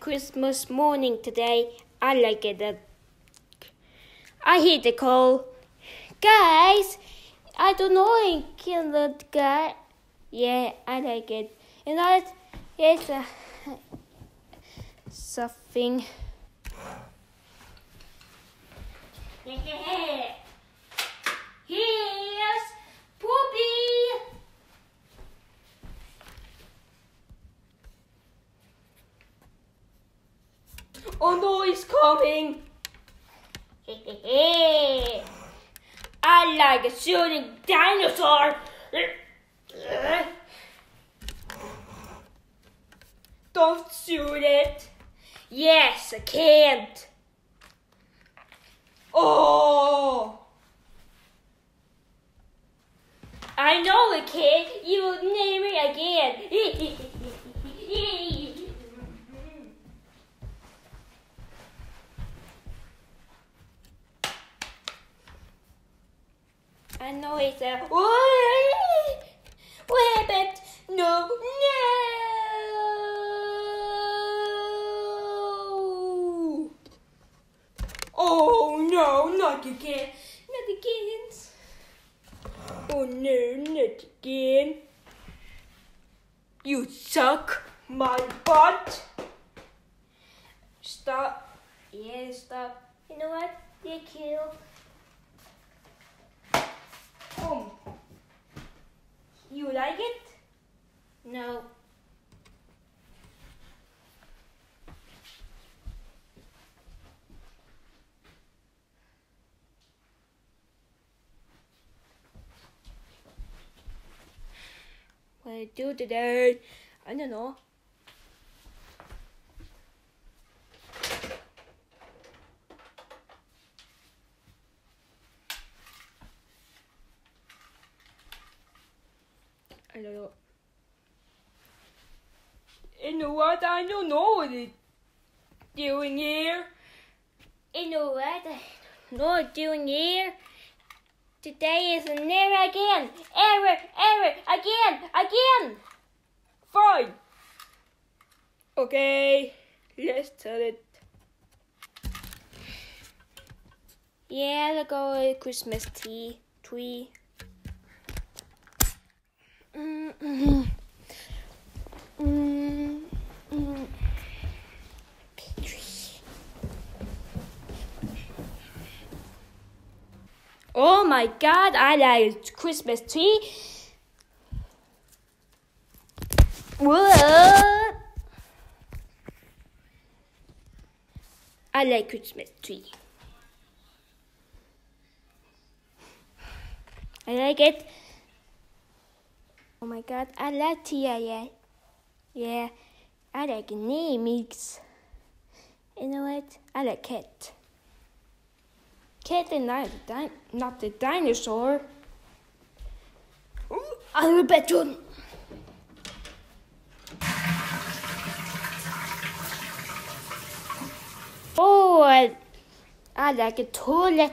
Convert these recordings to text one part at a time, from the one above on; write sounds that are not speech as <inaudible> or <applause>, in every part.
Christmas morning today. I like it. I hear the call. Guys, I don't know kill the guy. Yeah, I like it. You know, it's a something. Here's Poopy. Oh no, he's coming. I like a shooting dinosaur. Don't shoot it. Yes, I can't. Oh. I know it kid! You will name it again. <laughs> I know it's a. Rabbit! No, no! Oh no, not again! Not again! Oh no, not again! You suck my butt! Stop. Yeah, stop. You know what? You kill. Boom. You like it? No. I do today? I don't know. I don't know. You know what? I don't know what it's doing here. You know what? I don't know what it's doing here. Today is never again. Ever, ever, again, again. Fine. Okay, let's tell it. Yeah, let's go Christmas tree. Tree. Mm, mm, mm, mm. Oh my god, I like Christmas tree. What? I like Christmas tree. I like it. Oh my god, I like Tia, yeah. Yeah, I like names. You know what? I like cat. Cat and not the, not the dinosaur. Ooh, I bet you. Oh, I, I like a toilet.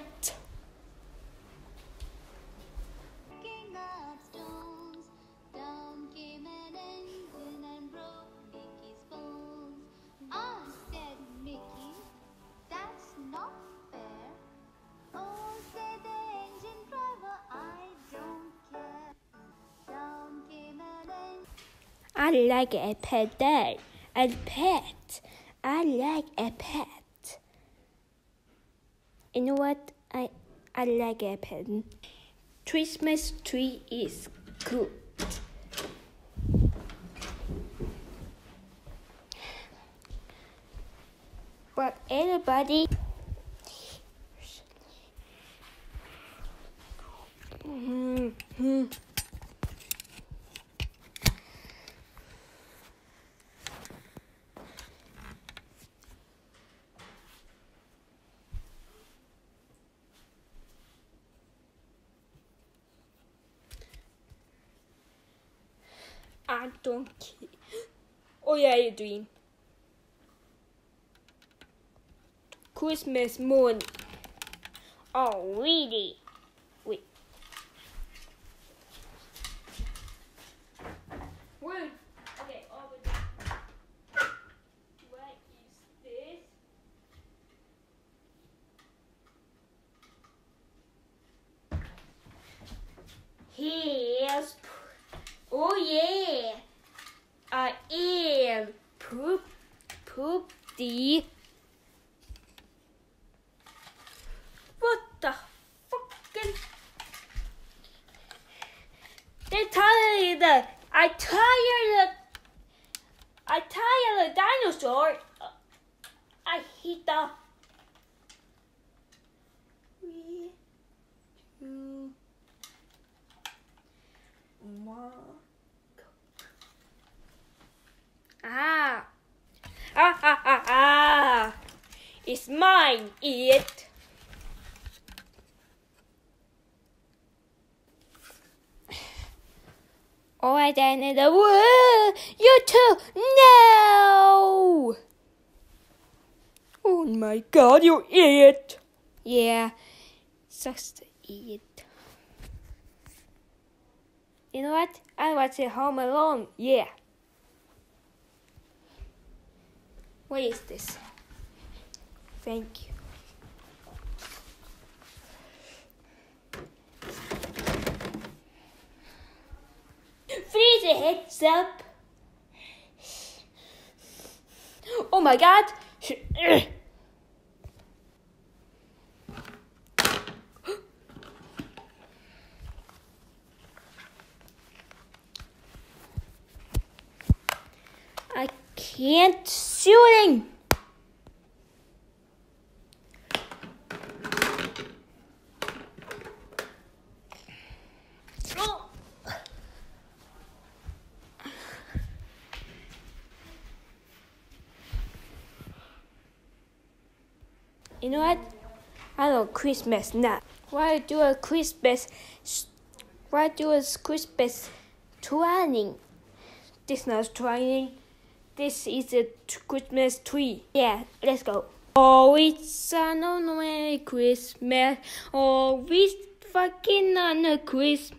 I like a pet day. A pet. I like a pet. You know what? I I like a pet. Christmas tree is good. But everybody Mhm. I don't. Oh yeah, you dream. Christmas morning. Oh, really? Wait. Wait. Okay, over there. Where is this? Here. Oh yeah, I am poop poop, D. What the fucking? They tired the I tired the I tired the dinosaur. I hate the. Three, two, one. Ah. Ah, ah, ah, ah. It's mine, it. Alright then, in the world, you too, no! Oh my god, you idiot! Yeah, sucks to eat. You know what? I watch it home alone, yeah. What is this? Thank you. Freeze heads up. Oh my god. <gasps> I can't shooting. Oh. You know what? I love Christmas now. Why do a Christmas? Why do a Christmas training? This not training. This is a Christmas tree. Yeah, let's go. Oh, it's on a Christmas. Oh, it's fucking on a Christmas.